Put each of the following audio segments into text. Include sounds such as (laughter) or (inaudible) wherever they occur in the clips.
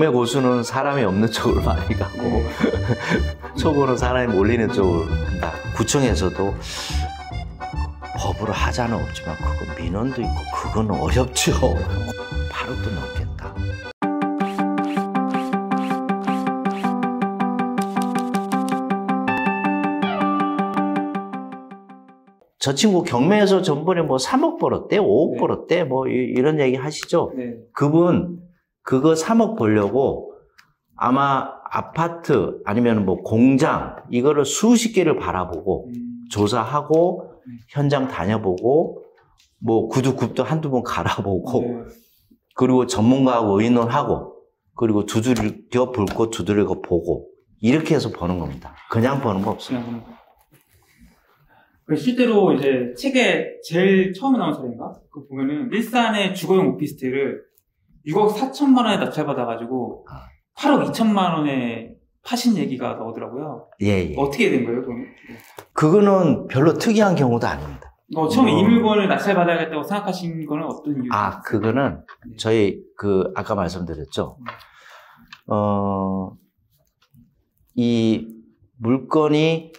경매 고수는 사람이 없는 (laughs) 쪽으로 많이 가고 (laughs) 초보는 사람이 몰리는 쪽으로 한다. 구청에서도 법으로 하자는 없지만 그거 민원도 있고 그거는 어렵죠. (laughs) 8억도 넘겠다. 저 친구 경매에서 전번에 뭐 3억 벌었대, 5억 네. 벌었대, 뭐 이- 이런 얘기 하시죠? 네. 그분 그거 3억 벌려고 아마 아파트 아니면 뭐 공장 이거를 수십 개를 바라보고 음, 조사하고 네. 현장 다녀보고 뭐 구두 굽도 한두 번 갈아보고 네. 그리고 전문가하고 의논하고 그리고 두드려 불고 두드리고 보고 이렇게 해서 버는 겁니다. 그냥 버는 거 없어요. 실제로 이제 책에 제일 처음에 나온 사례인가? 그 보면은 일산의 주거용 오피스텔을 6억 4천만 원에 낙찰받아가지고 아. 8억 2천만 원에 파신 얘기가 나오더라고요. 예, 예. 어떻게 된 거예요, 그러면? 그거는 별로 특이한 경우도 아닙니다. 어, 처음에 어. 이 물건을 낙찰받아야겠다고 생각하신 거는 어떤 이유? 아, 그거는 네. 저희 그 아까 말씀드렸죠. 어, 이 물건이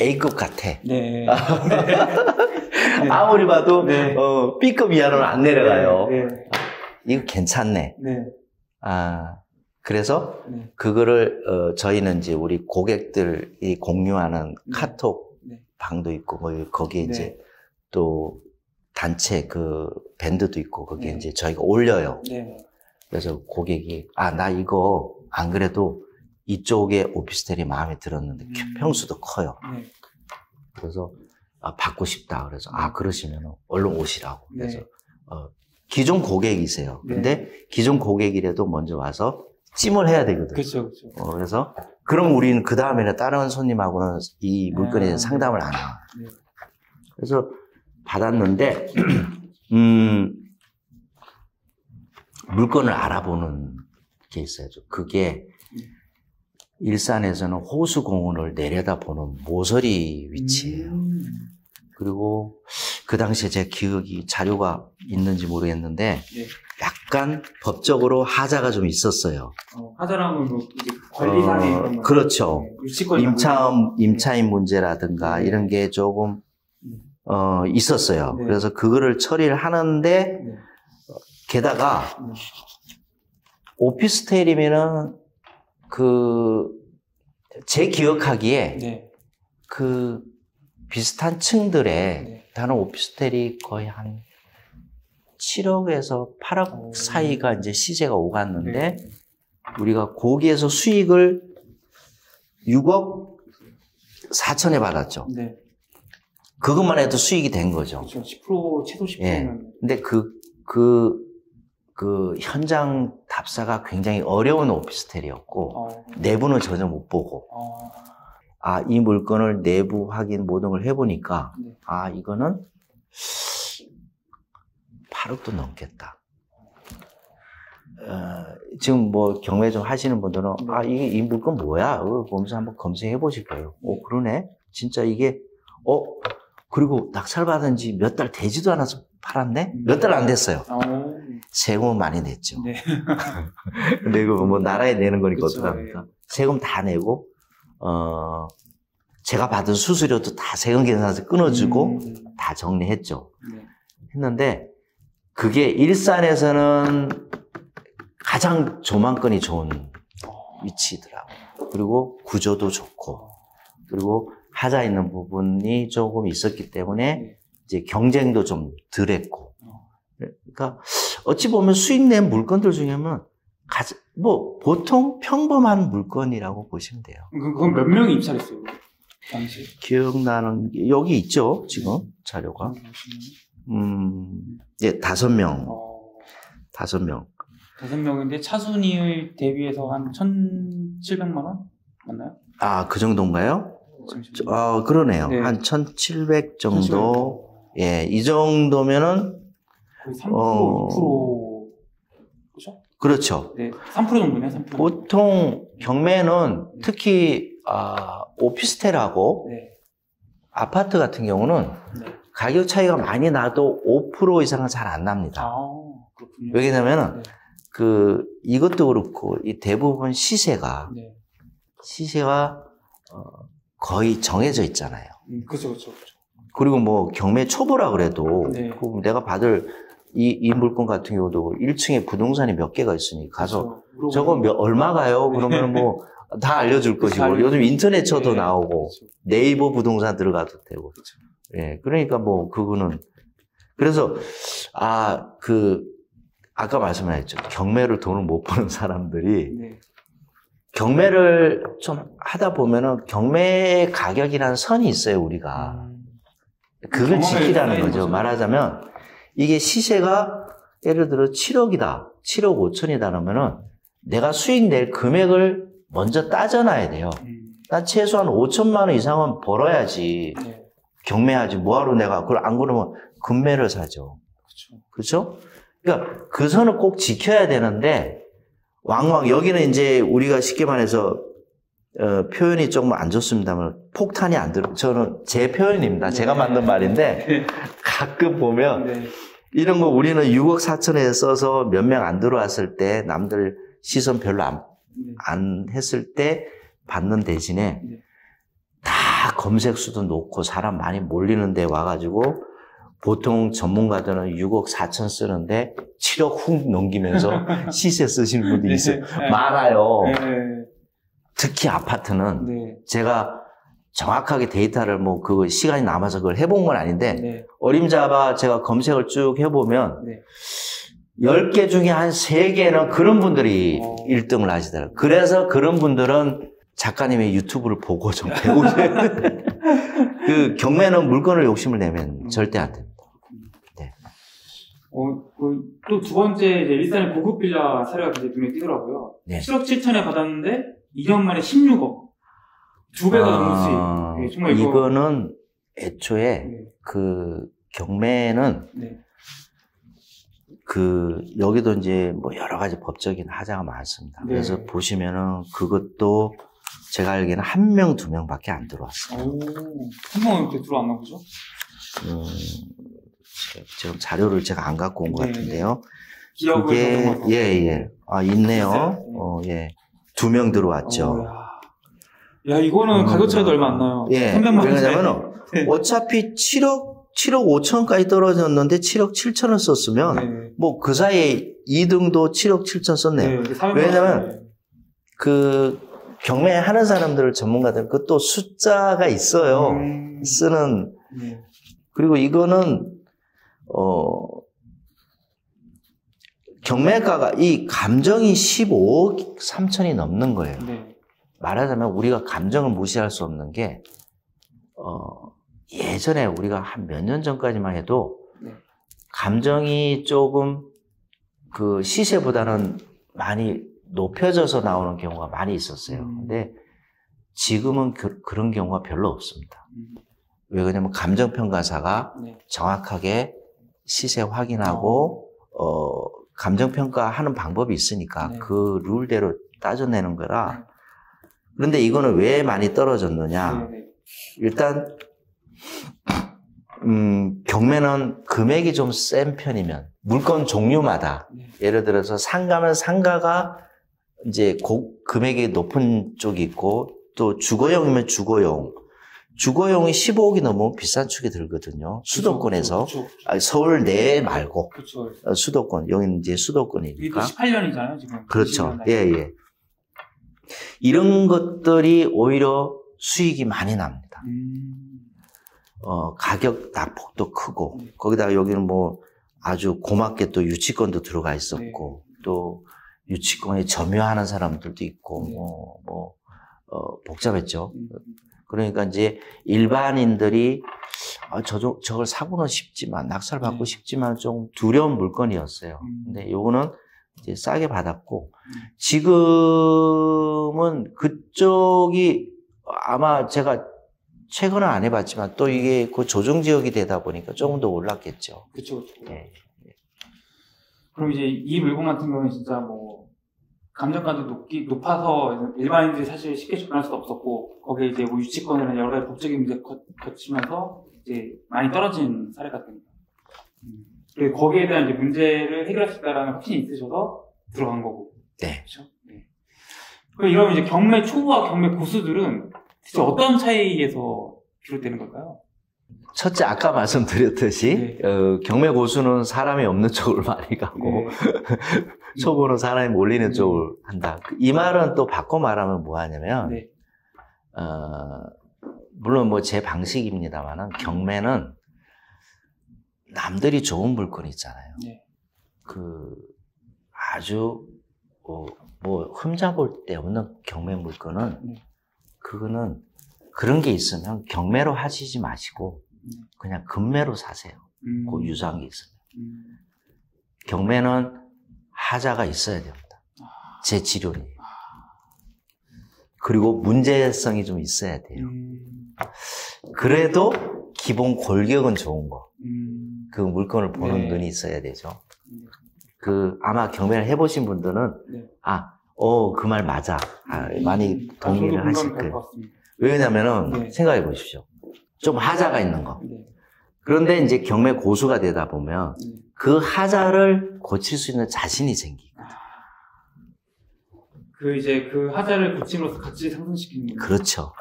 A급 같아. 네. (laughs) 네. 아무리 봐도 네. 어, B급 이하로는 안 내려가요. 네. 이거 괜찮네. 네. 아, 그래서 네. 그거를 어, 저희는 이제 우리 고객들이 공유하는 네. 카톡 네. 방도 있고 뭐 거기에 네. 이제 또 단체 그 밴드도 있고 거기에 네. 이제 저희가 올려요. 네. 그래서 고객이 아 나 이거 안 그래도 이쪽에 오피스텔이 마음에 들었는데 음. 평수도 커요. 네. 그래서 아, 받고 싶다. 그래서 아 그러시면 얼른 오시라고. 네. 그래서 어, 기존 고객이세요. 네. 근데 기존 고객이라도 먼저 와서 찜을 해야 되거든. 그렇죠, 그렇죠. 어, 그래서 그럼 우리는 그 다음에는 다른 손님하고는 이 물건에 아. 대해서 상담을 안 해요. 네. 그래서 받았는데 (clears throat) 음, 물건을 알아보는 게 있어야죠. 그게 일산에서는 호수공원을 내려다보는 모서리 위치예요. 음. 그리고 그 당시에 제 기억이 자료가 있는지 모르겠는데 네. 약간 법적으로 하자가 좀 있었어요. 어, 하자라면 뭐 관리상의 어. 그렇죠. 네, 유치권 임차 임차인 문제라든가 네. 이런 게 조금 음. 어, 있었어요. 네. 그래서 그거를 처리를 하는데 네. 게다가 네. 오피스텔이면은 그 제 기억하기에 네. 그 비슷한 층들에 네. 다른 오피스텔이 거의 한 7억에서 8억 오. 사이가 이제 시세가 오갔는데 네. 우리가 거기에서 수익을 6억 4천에 받았죠. 네. 그것만 해도 수익이 된 거죠. 그렇죠. 10% 최소 10%는 예. 근데 그, 그, 그 현장 답사가 굉장히 어려운 오피스텔이었고, 어, 내부는 전혀 못 보고, 어, 아, 이 물건을 내부 확인 모든 걸 해보니까, 네. 아, 이거는 8억도 넘겠다. 어, 지금 뭐 경매 좀 하시는 분들은, 네. 아, 이게 이 물건 뭐야? 어, 보면서 한번 검색해 보실 거예요. 어, 그러네? 진짜 이게, 어, 그리고 낙찰받은 지 몇 달 되지도 않아서 팔았네? 몇 달 안 됐어요. 어, 세금은 많이 냈죠. 네. (laughs) 근데 이거 뭐 나라에 내는 거니까 그쵸, 어떡합니까? 세금 다 내고, 어, 제가 받은 수수료도 다 세금 계산서 끊어주고 음, 다 정리했죠. 네. 했는데 그게 일산에서는 가장 조망권이 좋은 위치더라고요. 그리고 구조도 좋고, 그리고 하자 있는 부분이 조금 있었기 때문에 네. 이제 경쟁도 좀 덜했고, 어, 그러니까 어찌 보면 수익 낸 물건들 중에는 뭐 보통 평범한 물건이라고 보시면 돼요. 그- 그건 몇 명이 입찰했어요? 당시. 기억나는 게 여기 있죠 지금 자료가 음 이제 다섯 명 어, 다섯 명 다섯 명인데 차순위를 대비해서 한 1,700만 원 맞나요? 아 그 정도인가요? 아 그러네요 네. 한 1,700 정도 1,700. 예 이 정도면은 거의 3% 어. 2% 그렇죠. 네, 3% 정도네요. 3%. 보통 경매는 특히 아, 오피스텔하고 네. 아파트 같은 경우는 네. 가격 차이가 많이 나도 5% 이상은 잘 안 납니다. 아, 그렇군요. 왜냐면은 네. 그 이것도 그렇고 이 대부분 시세가 네. 시세가 어, 거의 정해져 있잖아요. 음, 그렇죠, 그렇죠, 그렇죠. 그리고 뭐 경매 초보라 그래도 네. 그 내가 받을 이, 이 물건 같은 경우도 1층에 부동산이 몇 개가 있으니 가서 그렇죠. 저거 몇, 얼마가요? 그러면 뭐 (laughs) 다 알려줄 것이고 알려줄 요즘 인터넷 쳐도 네, 나오고 그렇죠. 네이버 부동산 들어가도 되고 그렇죠. 예 그러니까 뭐 그거는 그래서 아 그 아까 말씀하셨죠 경매를 돈을 못 버는 사람들이 네. 경매를 좀 하다 보면은 경매 가격이라는 선이 있어요 우리가 음, 그걸 지키라는 거죠. 거죠. 말하자면 이게 시세가 예를 들어 7억이다, 7억 5천이다 그러면은 내가 수익 낼 금액을 먼저 따져놔야 돼요. 음, 난 최소한 5천만 원 이상은 벌어야지 네. 경매하지 뭐하러 내가 그걸 안 그러면 금매를 사죠. 그렇죠. 그렇죠? 그러니까 그 선을 꼭 지켜야 되는데 왕왕 여기는 이제 우리가 쉽게 말해서 어, 표현이 조금 안 좋습니다만 폭탄이 안 들어. 저는 제 표현입니다. 제가 네. 만든 말인데 네. (laughs) 가끔 보면 네. 이런 거 우리는 6억 4천에 써서 몇 명 안 들어왔을 때 남들 시선 별로 안, 네. 안 했을 때 받는 대신에 네. 다 검색 수도 높고 사람 많이 몰리는 데 와가지고 보통 전문가들은 6억 4천 쓰는데 7억 훅 넘기면서 (laughs) 시세 쓰시는 분도 있어요. 네. 많아요. 네. 특히 아파트는 네. 제가 정확하게 데이터를 뭐 그 시간이 남아서 그걸 해본 건 아닌데 네. 어림잡아 제가 검색을 쭉 해보면 네. 10개 중에 한 3개는 그런 분들이 어. 1등을 하시더라고요. 그래서 그런 분들은 작가님의 유튜브를 보고 좀 배우셔야 돼요. (laughs) 그 경매는 물건을 욕심을 내면 음. 절대 안 됩니다. 어, 그, 또두 번째, 이제 일산의 고급 빌라 사례가 굉장히 눈에 띄더라고요. 네. 7억 7천에 받았는데, 2년 만에 16억. 두 배가 넘는 수익. 아, 네, 정말 이거. 이거는 애초에 네. 그 경매는 네. 그 여기도 이제 뭐 여러 가지 법적인 하자가 많습니다. 네. 그래서 보시면은 그것도 제가 알기에는 한 명, 두 명밖에 안 들어왔어요. 오, 한번 이렇게 들어왔나 보죠? 음, 제- 지금 자료를 제가 안 갖고 온것 네, 같은데요. 그게. 예, 예. 아, 있네요. 있어요? 어, 예. 두 명 들어왔죠. 어, 야. 야, 이거는 음, 가격 차이도 얼마 안 나요. 예. 300만 원. 왜냐면은 네. 어차피 7억 7억 5천까지 떨어졌는데 7억 7천을 썼으면 네. 뭐그 사이에 2등도 7억 7천 썼네요. 네, 400만 왜냐면 원. 그 경매하는 사람들 전문가들 그 또 숫자가 있어요. 음, 쓰는 네. 그리고 이거는 어 경매가가 이 감정이 15억 3천이 넘는 거예요. 네. 말하자면 우리가 감정을 무시할 수 없는 게 어, 예전에 우리가 한 몇 년 전까지만 해도 네. 감정이 조금 그 시세보다는 많이 높여져서 나오는 경우가 많이 있었어요. 음. 근데 지금은 그, 런 경우가 별로 없습니다. 음, 왜 그러냐면 감정평가사가 네. 정확하게 시세 확인하고 어, 감정평가하는 방법이 있으니까 네. 그 룰대로 따져내는 거라 네. 그런데 이거는 왜 많이 떨어졌느냐? 네, 네. 일단 음, 경매는 금액이 좀 센 편이면 물건 종류마다. 네. 예를 들어서 상가면 상가가 이제 고, 금액이 높은 쪽이 있고 또 주거용이면 주거용. 주거용이 15억이 넘으면 비싼 축이 들거든요. 수도권에서. 그쵸, 그쵸, 아니, 서울 내 말고. 그쵸. 어, 수도권. 여기는 이제 수도권이니까. 18년이잖아요, 지금. 그렇죠. 20년 예 예. 이런 것들이 오히려 수익이 많이 납니다. 음, 어, 가격 낙폭도 크고, 네. 거기다가 여기는 뭐 아주 고맙게 또 유치권도 들어가 있었고, 또 유치권에 점유하는 사람들도 있고, 네. 뭐, 뭐, 어, 복잡했죠. 음, 그러니까 이제 일반인들이 아, 저, 저- 저걸 사고는 싶지만, 낙찰 받고 네. 싶지만 좀 두려운 물건이었어요. 음. 근데 요거는 이제 싸게 받았고, 음. 지금은 그쪽이 아마 제가 최근은 안 해봤지만 또 이게 그 조정 지역이 되다 보니까 조금 더 올랐겠죠. 그쵸, 그쵸. 예. 그럼 이제 이 물건 같은 경우는 진짜 뭐, 감정가도 높기, 높아서 일반인들이 사실 쉽게 접근할 수도 없었고, 거기에 이제 뭐 유치권이나 여러 가지 법적인 문제 거, 거치면서 이제 많이 떨어진 사례 같습니다. 음. 그리고 거기에 대한 이제 문제를 해결할 수 있다는 확신이 있으셔서 들어간 거고. 네. 그렇죠? 네. 그럼 이러면 이제 경매 초보와 경매 고수들은 진짜 어떤 차이에서 비롯되는 걸까요? 첫째 아까 말씀드렸듯이 네. 어, 경매 고수는 사람이 없는 쪽을 많이 가고 네. (laughs) 초보는 사람이 몰리는 네. 쪽을 한다. 이 말은 또 바꿔 말하면 뭐하냐면 네. 어, 물론 뭐 제 방식입니다만은 경매는 남들이 좋은 물건 있잖아요. 네. 그 아주 어, 뭐 흠잡을 데 없는 경매 물건은 네. 그거는 그런 게 있으면 경매로 하시지 마시고 네. 그냥 금매로 사세요. 음. 그 유사한 게 있으면. 음. 경매는 하자가 있어야 됩니다. 제 지론이. 그리고 문제성이 좀 있어야 돼요. 음. 그래도 기본 골격은 좋은 거. 음. 그 물건을 보는 네. 눈이 있어야 되죠. 네. 그 아마 경매를 해보신 분들은 네. 아, 어, 그 말 맞아. 아, 많이 음. 아, 동의를 하실 거예요. 왜냐면은 네. 생각해 보십시오. 좀 하자가 있는 거. 네. 그런데 이제 경매 고수가 되다 보면 네. 그 하자를 고칠 수 있는 자신이 생기고 그 이제 그 하자를 고침으로써 가치 상승시키는 거예요. 그렇죠.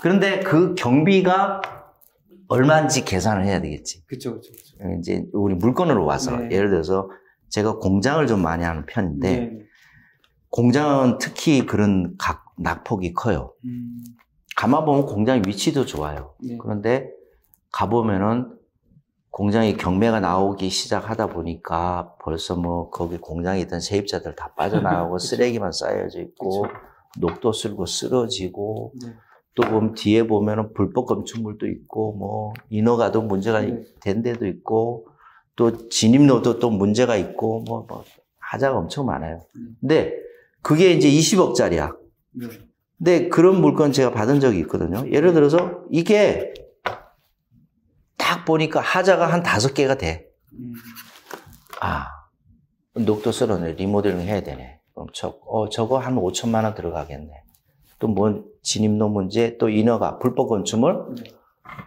그런데 그 경비가 얼마인지 계산을 해야 되겠지. 그쵸, 그쵸. 이제 우리 물건으로 와서 네. 예를 들어서 제가 공장을 좀 많이 하는 편인데 네. 공장은 특히 그런 각 낙폭이 커요. 음. 가만 보면 공장 위치도 좋아요. 네. 그런데 가 보면은 공장이 경매가 나오기 시작하다 보니까 벌써 뭐 거기 공장에 있던 세입자들 다 빠져나가고 (laughs) 그쵸. 쓰레기만 쌓여져 있고 그쵸. 녹도 쓸고 쓰러지고 네. 또 보면 뒤에 보면은 불법 건축물도 있고 뭐 인허가도 문제가 네. 된 데도 있고 또 진입로도 또 문제가 있고 뭐, 뭐 하자가 엄청 많아요. 음. 근데 그게 이제 20억짜리야. 네. 근데 그런 물건 제가 받은 적이 있거든요. 예를 들어서 이게 딱 보니까 하자가 한 다섯 개가 돼. 음. 아, 녹도 쓸어내 리모델링 해야 되네. 그럼 저, 어, 저거 한 5천만 원 들어가겠네. 또 뭔 진입로 문제, 또 인허가, 불법 건축물. 네.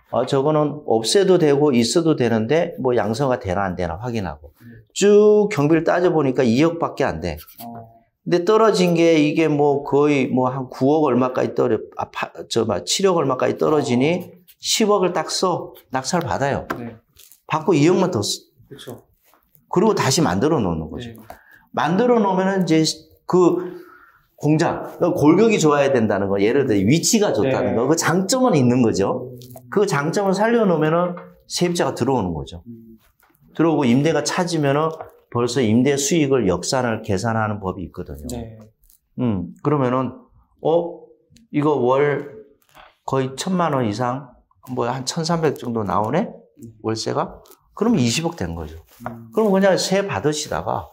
어, 저거는 없애도 되고 있어도 되는데 뭐 양서가 되나 안 되나 확인하고 네. 쭉 경비를 따져보니까 2억밖에 안 돼. 어. 근데 떨어진 게 이게 뭐 거의 뭐 한 9억 얼마까지 떨어, 아, 파, 저, 막 7억 얼마까지 떨어지니 10억을 딱 써. 낙찰 받아요. 네. 받고 2억만 더 써. 그쵸. 그리고 다시 만들어 놓는 거죠. 네. 만들어 놓으면은 이제 그 공장, 골격이 좋아야 된다는 거. 예를 들어 위치가 좋다는 네. 거. 그 장점은 있는 거죠. 그 장점을 살려놓으면은 세입자가 들어오는 거죠. 음. 들어오고 임대가 차지면은 벌써 임대 수익을 역산을 계산하는 법이 있거든요. 네. 음, 그러면은, 어, 이거 월 거의 천만 원 이상, 뭐 한 천삼백 정도 나오네? 월세가? 그러면 20억 된 거죠. 음. 그럼 그냥 세 받으시다가,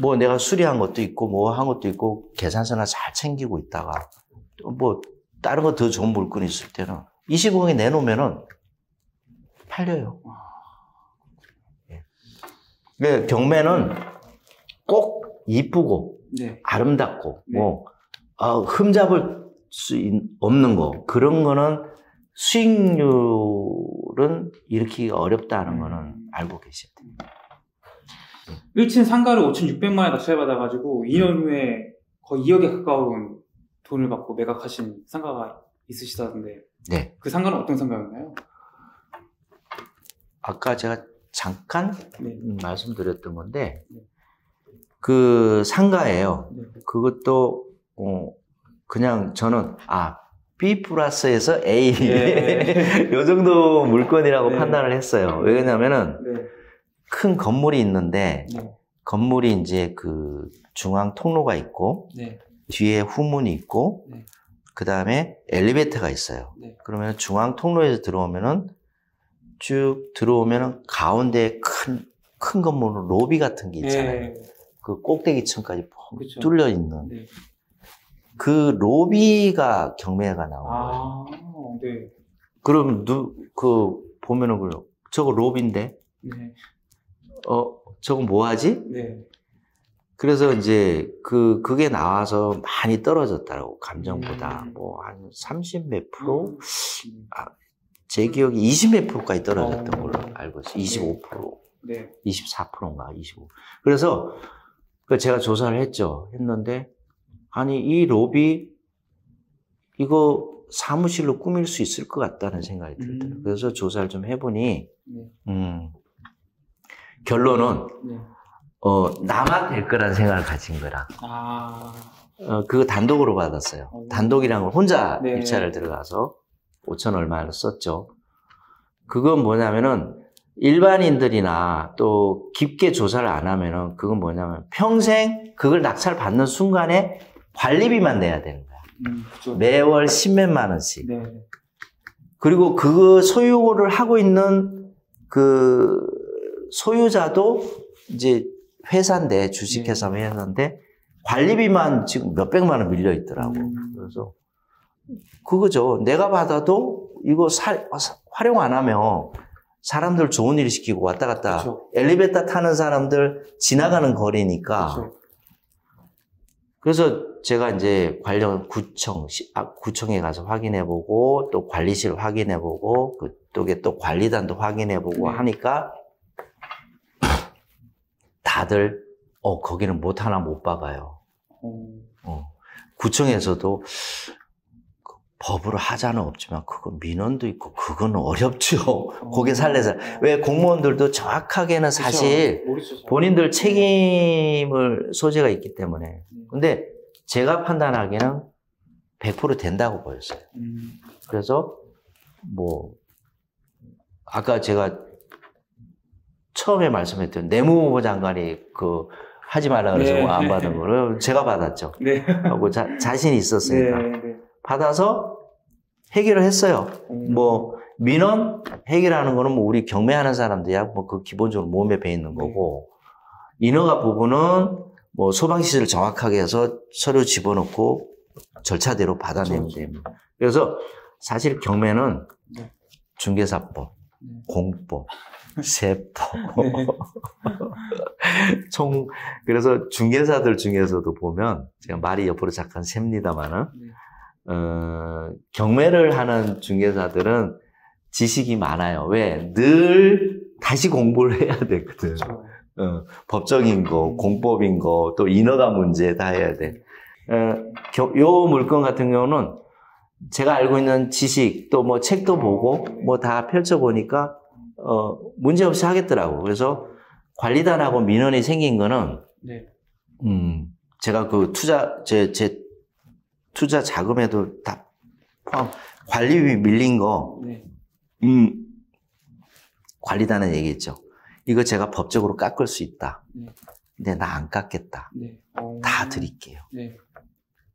뭐 내가 수리한 것도 있고, 뭐 한 것도 있고, 계산서나 잘 챙기고 있다가, 또 뭐, 다른 거 더 좋은 물건 있을 때는 20억에 내놓으면은 팔려요. 예. 네, 경매는 꼭 이쁘고, 네. 아름답고 네. 뭐 아, 흠잡을 수 있- 없는 거 그런 거는 수익률은 일으키기가 어렵다는 음. 거는 알고 계셔야 돼요. 1층 상가를 5,600만 원에 낙찰 받아가지고 2년 후에 거의 2억에 가까운 돈을 받고 매각하신 상가가 있으시다던데 네. 그 상가는 어떤 상가였나요? 아까 제가 잠깐 네. 음, 말씀드렸던 건데 네. 그 상가예요. 네. 그것도 어, 그냥 저는 아 B 플러스에서 A 네. (laughs) 요 정도 물건이라고 네. 판단을 했어요. 왜냐면은 네. 큰 건물이 있는데 네. 건물이 이제 그 중앙 통로가 있고 네. 뒤에 후문이 있고 네. 그 다음에 엘리베이터가 있어요. 네. 그러면 중앙 통로에서 들어오면은 쭉 들어오면은 가운데 큰, 큰 건물은 로비 같은 게 있잖아요. 네. 그 꼭대기층까지 펑 그쵸. 뚫려 있는 네. 그 로비가 경매가 나온 거예요. 아, 네. 그럼 누, 그 보면은 그래요. 저거 로비인데, 네. 어, 저거 뭐 하지? 네. 그래서 이제 그 그게 나와서 많이 떨어졌다고 감정보다 음. 뭐 한 30 몇 프로 음. 제 기억에 20 몇 프로까지 떨어졌던 어. 걸로 알고 있어요. 25 프로, 네. 24 프로인가 25. 그래서 그 제가 조사를 했죠. 했는데 아니 이 로비 이거 사무실로 꾸밀 수 있을 것 같다는 생각이 들더라고요. 음. 그래서 조사를 좀 해보니 네. 음, 결론은 네. 어, 나만 될 거라는 생각을 가진 거라. 아. 어, 그거 단독으로 받았어요. 어. 단독이란 걸 혼자 네. 입찰을 들어가서 5천 얼마를 썼죠. 그건 뭐냐면은 일반인들이나 또 깊게 조사를 안 하면은 그건 뭐냐면 평생 그걸 낙찰 받는 순간에 관리비만 내야 되는 거야. 음, 그쵸. 매월 십몇만 원씩. 네. 그리고 그 소유를 하고 있는 그 소유자도 이제 회사인데 주식회사 회사인데 관리비만 지금 몇 백만 원 밀려 있더라고. 음. 그래서 그거죠. 내가 받아도 이거 사- 활용 안 하면 사람들 좋은 일 시키고 왔다 갔다 그쵸. 엘리베이터 타는 사람들 지나가는 거리니까 그쵸. 그래서 제가 이제 관련 구청, 시- 아, 구청에 가서 확인해보고 또 관리실 확인해보고 그쪽에 또 관리단도 확인해보고 네. 하니까 다들 어 거기는 못 하나 못 박아요. 어, 어. 구청에서도 그 법으로 하자는 없지만 그거 민원도 있고 그거는 어렵죠. (laughs) 거기 살래서 왜 공무원들도 정확하게는 사실. 본인들 책임을 소재가 있기 때문에. 근데 제가 판단하기에는 100% 된다고 보였어요. 음, 그래서 뭐 아까 제가 처음에 말씀했던 내무부 장관이 그 하지 말라 그래서 네. 안 받은 거를 제가 받았죠. (laughs) 네. 하고 자, 자신이 네. 있었으니까 네. 받아서 해결을 했어요. 음, 뭐 민원 해결하는 거는 뭐 우리 경매하는 사람들이야 뭐 그 기본적으로 몸에 배 있는 거고 인허가 부분은 뭐 소방 시설 정확하게 해서 서류 집어넣고 절차대로 받아내면 그렇죠. 됩니다. 그래서 사실 경매는 네. 중개사법, 네. 공법, 세법, 네. (laughs) 총 그래서 중개사들 중에서도 보면 제가 말이 옆으로 잠깐 셉니다만은 네. 어, 경매를 하는 중개사들은 지식이 많아요. 왜? 늘 다시 공부를 해야 되거든. 그쵸. 어, 법적인 거, 공법인 거, 또 인허가 문제 다 해야 돼. 어, 겨- 요 물건 같은 경우는 제가 알고 있는 지식, 또 뭐 책도 보고, 뭐 다 펼쳐보니까, 어, 문제 없이 하겠더라고. 그래서 관리단하고 민원이 생긴 거는, 네. 음, 제가 그 투자, 제, 제 투자 자금에도 다 포함, 관리비 밀린 거, 네. 음, 관리단은 얘기했죠. 이거 제가 법적으로 깎을 수 있다. 네. 근데 나 안 깎겠다. 네. 어, 다 드릴게요. 네.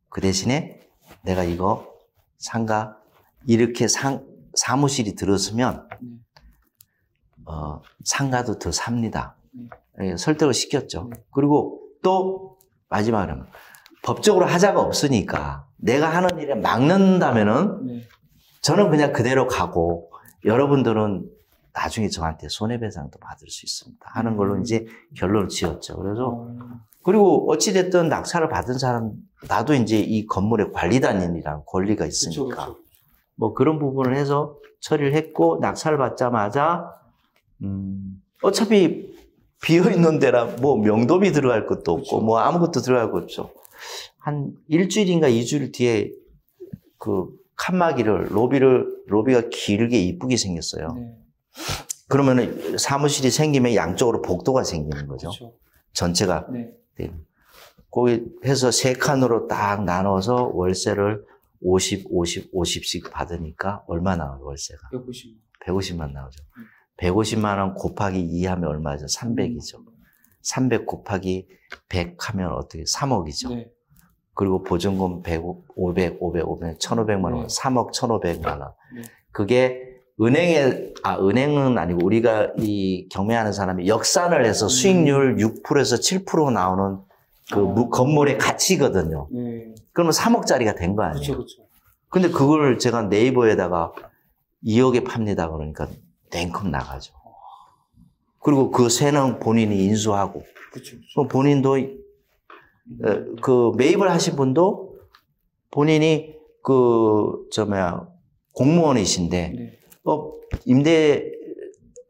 그 대신에 내가 이거 상가 이렇게 상, 사무실이 들었으면 네. 어, 상가도 더 삽니다. 네. 예, 설득을 시켰죠. 네. 그리고 또 마지막으로 법적으로 하자가 없으니까 내가 하는 일에 막는다면은 네. 저는 그냥 그대로 가고 여러분들은 나중에 저한테 손해배상도 받을 수 있습니다. 하는 걸로 음. 이제 결론을 지었죠. 그래서 어, 그리고 어찌됐든 낙찰을 받은 사람 나도 이제 이 건물의 관리단이라는 권리가 그쵸, 있으니까 그쵸. 뭐 그런 부분을 해서 처리를 했고 낙찰을 받자마자 음, 어차피 비어 있는 데라 뭐 명도비 들어갈 것도 없고 그쵸. 뭐 아무것도 들어갈 것 없죠. 한 일주일인가 이주일 뒤에 그 칸막이를 로비를 로비가 길게 이쁘게 생겼어요. 네. 그러면은 사무실이 생기면 양쪽으로 복도가 생기는 거죠. 그쵸. 전체가 네. 네. 거기 해서 세 칸으로 딱 나눠서 월세를 50, 50, 50씩 받으니까 얼마 나와요, 월세가? 150. 150만 나오죠. 음. 150만 원 곱하기 2 하면 얼마죠? 300이죠. 300 곱하기 100 하면 어떻게? 3억이죠. 네. 그리고 보증금 100, 500, 500, 500, 1,500만 원, 네. 3억 1,500만 원. 네. 그게 은행에, 아, 은행은 아니고 우리가 이 경매하는 사람이 역산을 해서 음. 수익률 6%에서 7% 나오는 그 어. 무- 건물의 가치거든요. 네. 그러면 3억짜리가 된 거 아니에요? 그쵸, 그쵸. 근데 그걸 제가 네이버에다가 2억에 팝니다 그러니까 냉큼 나가죠. 그리고 그 세는 본인이 인수하고 그쵸, 그쵸. 그 본인도 어, 그 매입을 하신 분도 본인이 그 저 뭐야 공무원이신데 네. 어 임대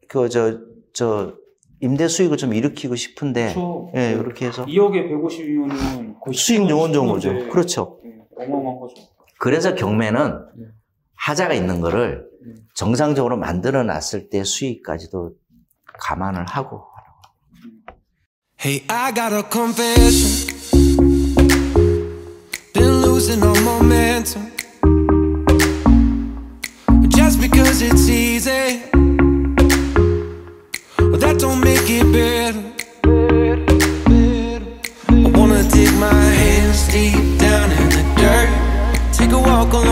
그 저 저 임대 수익을 좀 일으키고 싶은데 그렇죠. 예, 이렇게 해서 2억에 150이면은 거의 수익 요원 좋은 거죠. 그렇죠. 네, 어마어마한 거죠. 그래서 경매는 네. 하자가 있는 거를 네. 정상적으로 만들어 놨을 때 수익까지도 감안을 하고 Hey, I got a confession. Been losing all momentum. Just because it's easy, well, that don't make it better. I wanna dig my hands deep down in the dirt, take a walk along.